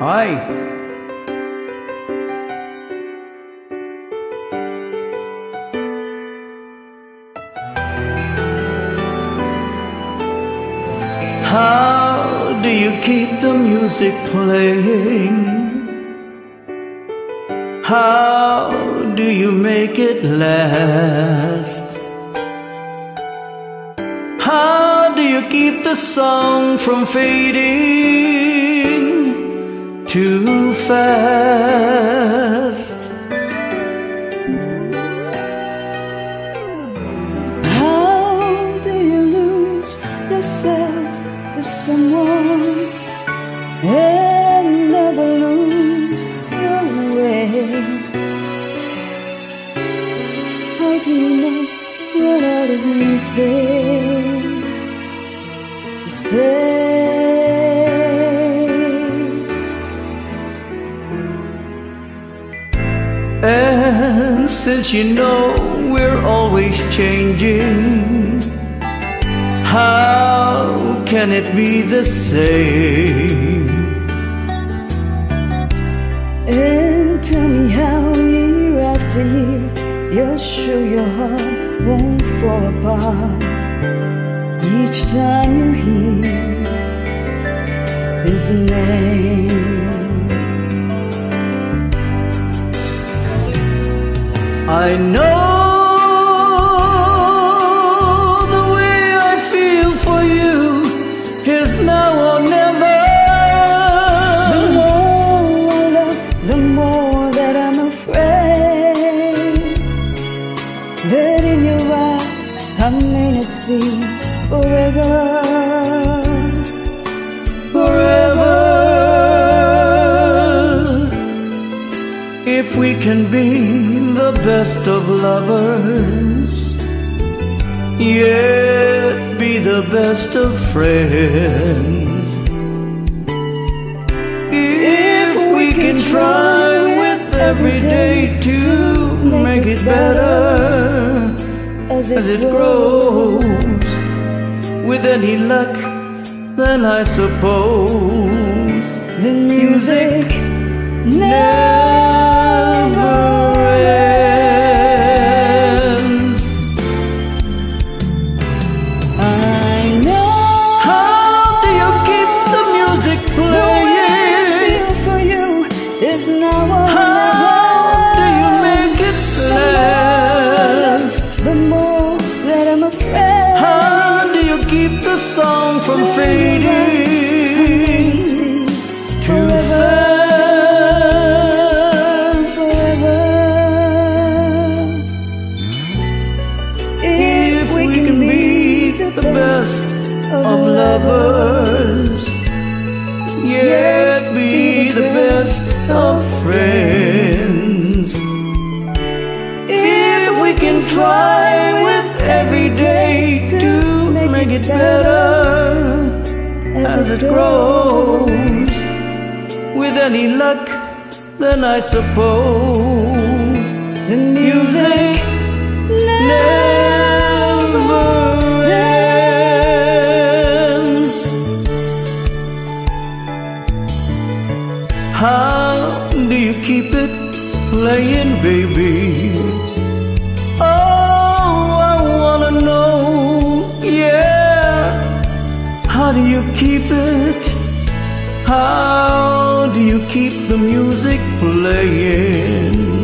Hi. How do you keep the music playing? How do you make it last? How do you keep the song from fading too fast? How do you lose yourself to someone and never lose your way? How do you not run out of reasons say? Since you know we're always changing, how can it be the same? And tell me how year after year you're sure your heart won't fall apart each time you hear his name. I know the way I feel for you is now or never. The more I love, the more that I'm afraid that in your eyes I may not see forever. forever. If we can be the best of lovers, yet be the best of friends. If we can try with every day to make it better as it grows. With any luck, then I suppose The music never afraid, How do you keep the song from fading too fast? If we can be the best of lovers, yet be the best of friends. If we can try every day to make it better as it grows, with any luck, then I suppose The music never ends. How do you keep it playing, baby? You keep it? How do you keep the music playing?